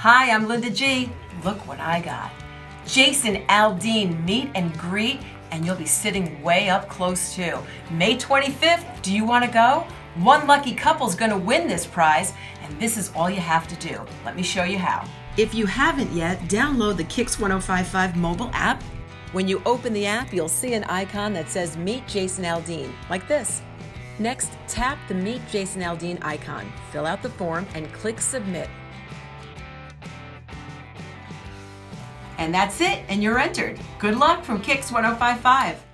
Hi, I'm Linda G. Look what I got. Jason Aldean meet and greet, and you'll be sitting way up close too. May 25th, do you want to go? One lucky couple's going to win this prize, and this is all you have to do. Let me show you how. If you haven't yet, download the Kicks 1055 mobile app. When you open the app, you'll see an icon that says Meet Jason Aldean, like this. Next, tap the Meet Jason Aldean icon, fill out the form, and click Submit. And that's it, and you're entered. Good luck from Kicks 1055.